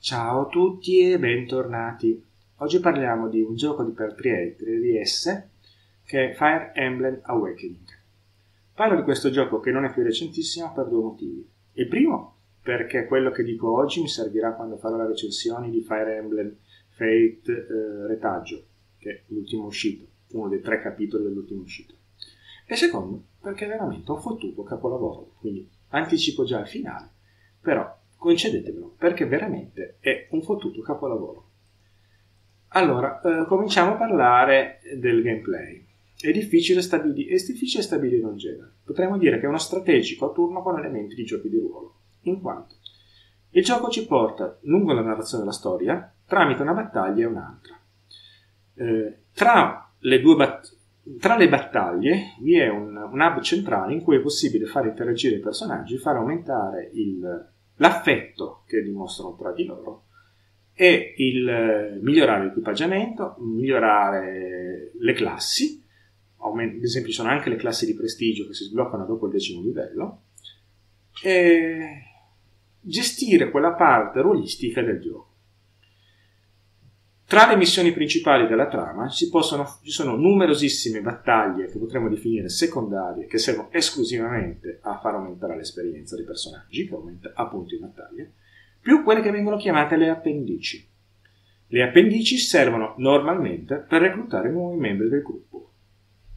Ciao a tutti e bentornati. Oggi parliamo di un gioco di per 3DS che è Fire Emblem Awakening. Parlo di questo gioco che non è più recentissimo per due motivi. Il primo perché quello che dico oggi mi servirà quando farò la recensione di Fire Emblem Fate eh, Retaggio, che è l'ultimo uscito, uno dei tre capitoli dell'ultimo uscito. E secondo perché è veramente un fottuto capolavoro, quindi anticipo già il finale, però concedetemelo, perché veramente è un fottuto capolavoro. Allora, eh, cominciamo a parlare del gameplay. È difficile, stabili- è difficile stabilire un genere. Potremmo dire che è uno strategico a turno con elementi di giochi di ruolo, in quanto il gioco ci porta lungo la narrazione della storia tramite una battaglia e un'altra. Eh, tra, le bat- tra, le battaglie vi è un, un hub centrale in cui è possibile far interagire i personaggi, far aumentare il, l'affetto che dimostrano tra di loro e il eh, migliorare l'equipaggiamento, migliorare le classi, ad esempio ci sono anche le classi di prestigio che si sbloccano dopo il decimo livello, e gestire quella parte ruolistica del gioco. Tra le missioni principali della trama ci, possono, ci, sono numerosissime battaglie che potremmo definire secondarie, che servono esclusivamente a far aumentare l'esperienza dei personaggi, che aumenta appunto in battaglie, più quelle che vengono chiamate le appendici. Le appendici servono normalmente per reclutare nuovi membri del gruppo,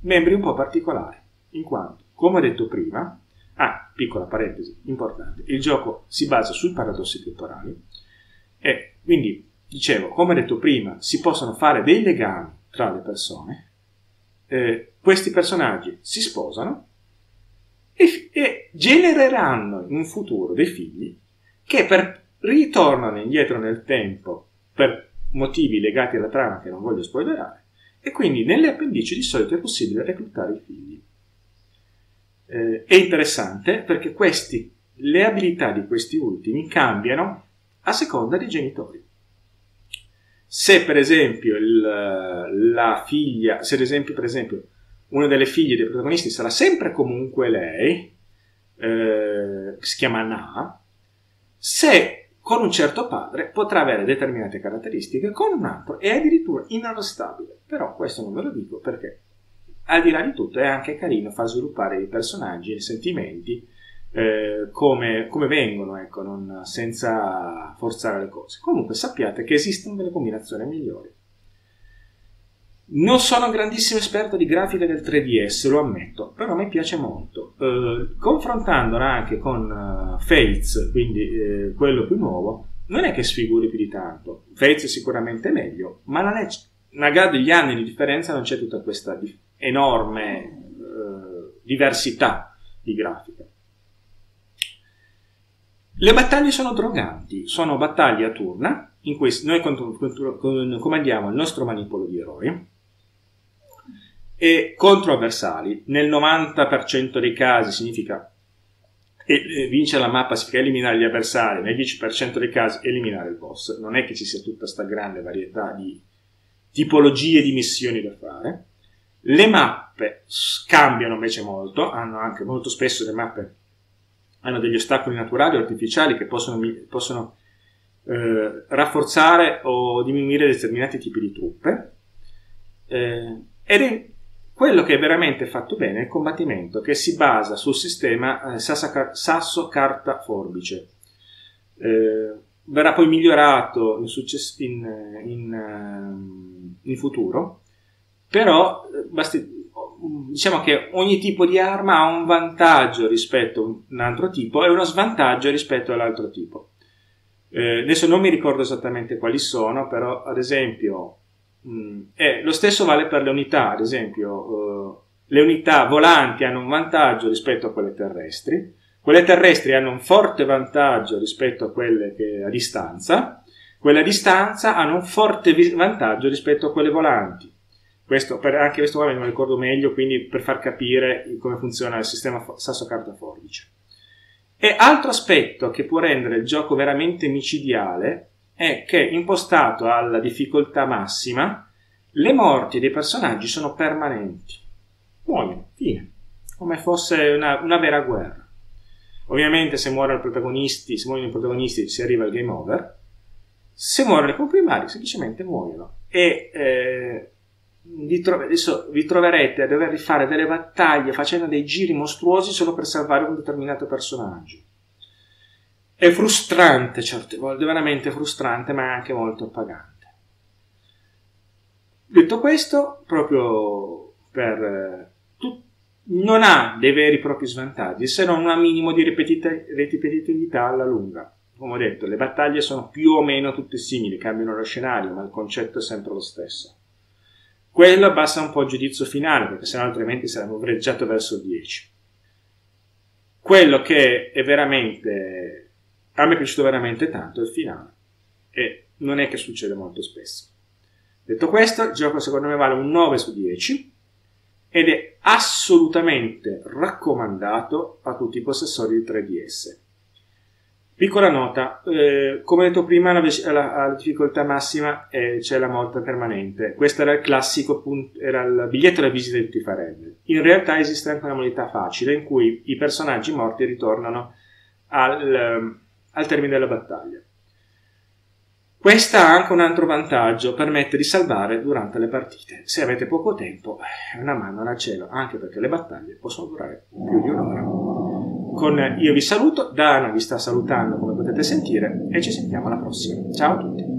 membri un po' particolari, in quanto, come detto prima, ah, piccola parentesi importante, il gioco si basa sui paradossi temporali e quindi dicevo, come detto prima, si possono fare dei legami tra le persone, eh, questi personaggi si sposano e, e, genereranno in futuro dei figli che per, ritornano indietro nel tempo per motivi legati alla trama che non voglio spoilerare e quindi nelle appendici di solito è possibile reclutare i figli. Eh, è interessante perché questi, le abilità di questi ultimi cambiano a seconda dei genitori. Se per esempio il, la figlia, se ad esempio per esempio una delle figlie dei protagonisti sarà sempre comunque lei, eh, si chiama Na, se con un certo padre potrà avere determinate caratteristiche, con un altro è addirittura inarrestabile. Però questo non ve lo dico perché al di là di tutto è anche carino far sviluppare i personaggi e i sentimenti eh, come, come, vengono, ecco, non, senza forzare le cose. Comunque sappiate che esistono delle combinazioni migliori. Non sono un grandissimo esperto di grafica del 3DS, lo ammetto, però mi piace molto. Eh, confrontandola anche con uh, Fates, quindi eh, quello più nuovo, non è che sfiguri più di tanto. Fates è sicuramente meglio, ma non è, magari degli anni di differenza non c'è tutta questa enorme eh, diversità di grafica. Le battaglie sono droganti, sono battaglie a turna, in cui noi comandiamo il nostro manipolo di eroi e contro avversari. Nel 90% dei casi significa vincere la mappa significa eliminare gli avversari, nel 10% dei casi eliminare il boss. Non è che ci sia tutta questa grande varietà di tipologie di missioni da fare. Le mappe cambiano invece molto, hanno anche molto spesso le mappe hanno degli ostacoli naturali o artificiali che possono, possono eh, rafforzare o diminuire determinati tipi di truppe. Eh, ed è quello che è veramente fatto bene è il combattimento che si basa sul sistema eh, sasso-carta-forbice. Eh, verrà poi migliorato in, success- in, in, ehm, in futuro, però eh, basti, diciamo che ogni tipo di arma ha un vantaggio rispetto a un altro tipo e uno svantaggio rispetto all'altro tipo. Eh, adesso non mi ricordo esattamente quali sono, però ad esempio mh, eh, lo stesso vale per le unità, ad esempio eh, le unità volanti hanno un vantaggio rispetto a quelle terrestri, quelle terrestri hanno un forte vantaggio rispetto a quelle a distanza, quelle a distanza hanno un forte vantaggio rispetto a quelle volanti questo, per, anche questo qua me lo ricordo meglio, quindi per far capire come funziona il sistema sasso carta forbice. E altro aspetto che può rendere il gioco veramente micidiale è che impostato alla difficoltà massima, le morti dei personaggi sono permanenti. Muoiono, fine. Come fosse una, una vera guerra. Ovviamente se muoiono i protagonisti, se muoiono i protagonisti si arriva al game over, Se muoiono i comprimari, semplicemente muoiono. E eh, vi, tro- adesso vi troverete a dover rifare delle battaglie facendo dei giri mostruosi solo per salvare un determinato personaggio. È frustrante certe volte, veramente frustrante, ma è anche molto appagante. Detto questo, proprio per non ha dei veri e propri svantaggi, se non un minimo di ripetitività alla lunga. Come ho detto, le battaglie sono più o meno tutte simili, cambiano lo scenario, ma il concetto è sempre lo stesso. Quello abbassa un po' il giudizio finale, perché sennò altrimenti saremmo vreggiato verso il 10. Quello che è veramente a me è piaciuto veramente tanto il finale e non è che succede molto spesso. Detto questo, il gioco secondo me vale un 9 su 10 ed è assolutamente raccomandato a tutti i possessori di 3DS. Piccola nota, eh, come detto prima, la, la, la difficoltà massima è, c'è la morte permanente. Questo era il classico, era il biglietto da visita di tutti i Fire In realtà esiste anche una modalità facile in cui i personaggi morti ritornano al, al termine della battaglia. Questa ha anche un altro vantaggio, permette di salvare durante le partite. Se avete poco tempo, una mano al cielo, anche perché le battaglie possono durare più di un'ora. Con io vi saluto, Dana vi sta salutando come potete sentire e ci sentiamo alla prossima. Ciao a tutti!